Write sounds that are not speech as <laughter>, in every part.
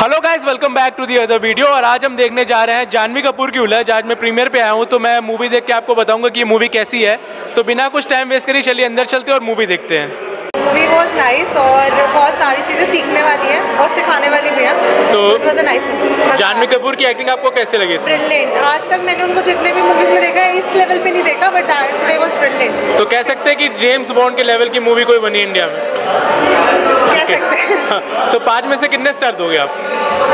Hello guys welcome back to the other video और आज हम देखने जा रहे हैं जानवी कपूर की उलझ। आज मैं प्रीमियर पे आया हूँ तो मैं मूवी देख के आपको बताऊँगा कि ये मूवी कैसी है। तो बिना कुछ टाइम वेस्ट करिए चलिए अंदर चलते हैं और मूवी देखते हैं। मूवी वॉज़ नाइस और बहुत सारी चीज़ें सीखने वाली हैं और सिखाने वाली भी हैं। तो it was a nice Janhvi Kapoor की एक्टिंग आपको कैसे लगी ब्रिलियंट आज तक मैंने उनको जितने भी मूवीज़ में देखा है इस लेवल पे नहीं देखा बट टुडे वॉज़ ब्रिलियंट तो कह सकते हैं कि जेम्स बॉन्ड के लेवल की मूवी कोई बनी इंडिया में? कह सकते हैं। <laughs> तो पाँच में से कितने स्टार दोगे आप?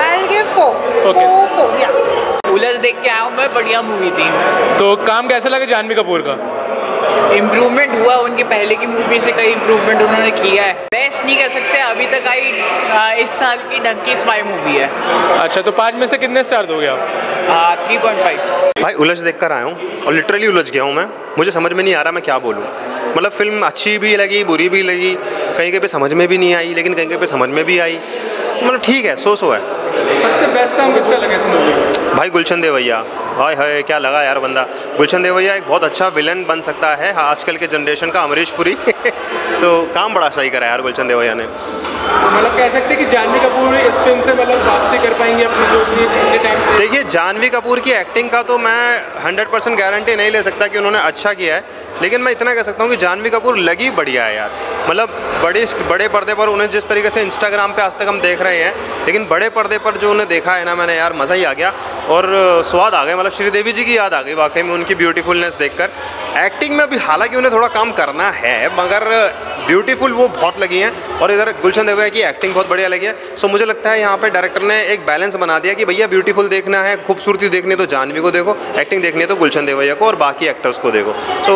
I give four. Four four या उलझ देख के आया हूँ मैं बढ़िया मूवी थी। तो काम कैसा लगा जानवी कपूर का? इम्प्रूवमेंट हुआ उनके पहले की मूवी से कई इम्प्रूवमेंट उन्होंने किया है। बेस्ट नहीं कह सकते अभी तक आई इस साल की ढंग की स्पाई मूवी है। अच्छा तो पाँच में से कितने स्टार दोगे आप? थ्री पॉइंट फाइव भाई उलझ देख कर आया हूँ और लिटरली उलझ गया हूँ मैं। मुझे समझ में नहीं आ रहा मैं क्या बोलूँ। मतलब फ़िल्म अच्छी भी लगी बुरी भी लगी कहीं कहीं पे समझ में भी नहीं आई लेकिन कहीं कहीं पे समझ में भी आई। मतलब ठीक है सो सो है। सबसे बेस्ट काम किसका लगा भाई गुलशन देवैया हाय हाय क्या लगा यार बंदा। गुलशन देवैया एक बहुत अच्छा विलन बन सकता है। आजकल के जनरेशन का अमरीश पुरी। <laughs> तो काम बड़ा सही करा यार गुलशन देवैया ने। मतलब कह सकते हैं कि जानवी कपूर इस फ़िल्म से मतलब वापसी कर पाएँगे अपनी जो अपनी अपने टाइम से। देखिए जानवी कपूर की एक्टिंग का तो मैं 100 परसेंट गारंटी नहीं ले सकता कि उन्होंने अच्छा किया है। लेकिन मैं इतना कह सकता हूँ कि जानवी कपूर लगी बढ़िया है यार। मतलब बड़े बड़े पर्दे पर उन्हें जिस तरीके से इंस्टाग्राम पे आज तक हम देख रहे हैं लेकिन बड़े पर्दे पर जो उन्हें देखा है ना मैंने यार मज़ा ही आ गया। और स्वाद आ गया मतलब श्रीदेवी जी की याद आ गई, वाकई में उनकी ब्यूटीफुलनेस देखकर। एक्टिंग में अभी हालाँकि उन्हें थोड़ा काम करना है, मगर ब्यूटीफुल वो बहुत लगी हैं, और इधर गुलशन देवैया की एक्टिंग बहुत बढ़िया लगी है। सो मुझे लगता है यहाँ पर डायरेक्टर ने एक बैलेंस बना दिया कि भैया ब्यूटीफुल देखना है, खूबसूरती देखनी तो जानवी को देखो एक्टिंग देखनी है तो गुलशन देवैया को और बाकी एक्टर्स को देखो। सो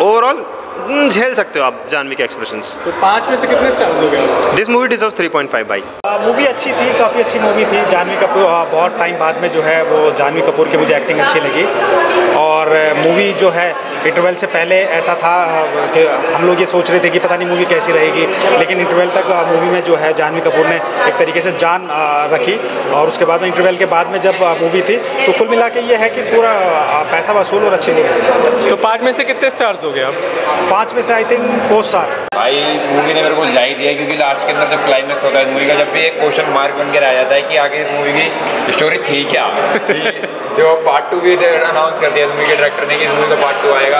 ओवरऑल झेल सकते हो आप जानवी के एक्सप्रेशन तो पाँच में से कितने स्टार्स हो गए this movie deserve three point five by movie अच्छी थी काफ़ी अच्छी मूवी थी. जानवी कपूर बहुत टाइम बाद में जो है वो जानवी कपूर की मुझे एक्टिंग अच्छी लगी. और मूवी जो है इंटरवल से पहले ऐसा था कि हम लोग ये सोच रहे थे कि पता नहीं मूवी कैसी रहेगी लेकिन इंटरवल तक मूवी में जो है जानवी कपूर ने एक तरीके से जान रखी और उसके बाद में इंटरवल के बाद में जब मूवी थी तो कुल मिला के ये है कि पूरा पैसा वसूल और अच्छी मूवी तो पाँच में से कितने स्टार्स दोगे आप? पाँच में से आई थिंक फोर स्टार भाई मूवी ने मेरे को ही दिया क्योंकि लास्ट के अंदर जब क्लाइमैक्स होता है इस मूवी का जब भी एक क्वेश्चन मार्क बन के रह जाता है कि आगे इस मूवी की स्टोरी थी क्या? <laughs> जो पार्ट टू भी अनाउंस कर दिया इस मूवी के डायरेक्टर ने कि इस मूवी का पार्ट टू आएगा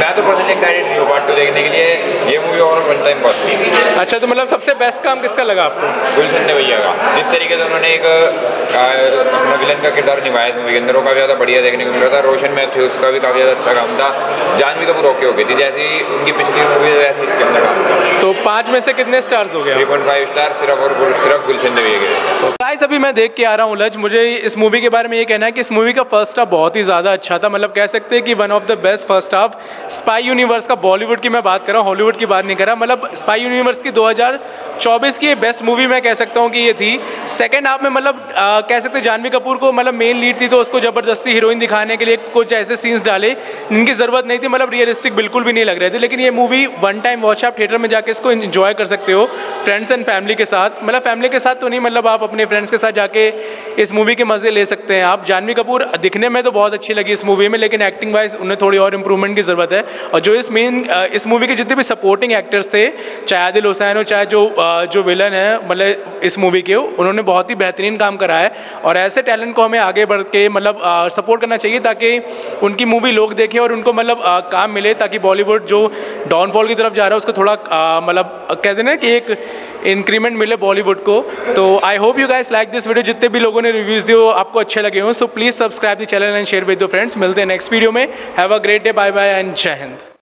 मैं तो पर्सनली एक्साइटेड नहीं हूँ पार्ट टू देखने के लिए। ये मूवी और वन टाइम बहुत थी। अच्छा तो मतलब सबसे बेस्ट काम किसका लगा आपको? गुलशन ने भैया का। जिस तरीके से उन्होंने एक अपना विलन का किरदार निभाया इस मूवी के अंदर वो काफ़ी ज़्यादा बढ़िया देखने को मिल रहा था। रोशन मैथ्यूज का भी काफ़ी ज़्यादा अच्छा काम था। जानवी कपूर ओके हो गई थी जैसी उनकी पिछली मूवी वैसे इसके अंदर काम था। तो पाँच में से कितने स्टार्स हो गए? थ्री पॉइंट फाइव स्टार सिर्फ़ और सिर्फ़ गुलशन देवैया के गाइस अभी मैं देख के आ रहा हूँ लज मुझे इस मूवी के बारे में ये कहना है कि इस मूवी का फ़र्स्ट हाफ़ बहुत ही ज़्यादा अच्छा था। मतलब कह सकते हैं कि one of the best first half spy universe का बॉलीवुड की मैं बात कर रहा हूँ हॉलीवुड की बात नहीं कर रहा। मतलब स्पाई यूनिवर्स की 2024 की बेस्ट मूवी मैं कह सकता हूँ कि ये थी। सेकेंड हाफ़ में मतलब कह सकते जानवी कपूर को मतलब मेन लीड थी तो उसको ज़बरदस्ती हीरोइन दिखाने के लिए कुछ ऐसे सीन्स डाले। जिनकी ज़रूरत नहीं थी मतलब रियलिस्टिक बिल्कुल भी नहीं लग रहे थे। लेकिन ये मूवी वन टाइम वॉच आप थिएटर में जाके इसको इन्जॉय कर सकते हो फ्रेंड्स एंड फैमिली के साथ। मतलब फैमिली के साथ तो नहीं मतलब आप अपने फ्रेंड्स के साथ जाके इस मूवी के मज़े ले सकते हैं। आप जानवी कपूर दिखने में तो बहुत अच्छी लगी इस मूवी में, लेकिन एक्टिंग वाइज उन्हें थोड़ी और इम्प्रूवमेंट की ज़रूरत है। और जो इस मेन इस मूवी के जितने भी सपोर्टिंग एक्टर्स थे, चाहे आदिल हुसैन हो, चाहे जो जो विलन है मतलब इस मूवी के, उन्होंने बहुत ही बेहतरीन काम करा है। और ऐसे टैलेंट को हमें आगे बढ़ के मतलब सपोर्ट करना चाहिए ताकि उनकी मूवी लोग देखें और उनको मतलब काम मिले ताकि बॉलीवुड जो डाउनफॉल की तरफ़ जा रहा है, उसको थोड़ा मतलब कहते ना कि एक इंक्रीमेंट मिले बॉलीवुड को। तो I hope you guys like this video जितने भी लोगों ने रिव्यूज़ दिए आपको अच्छे लगे हों। So please subscribe the channel and share with your friends मिलते हैं नेक्स्ट वीडियो में। Have a great day bye bye and जय हिंद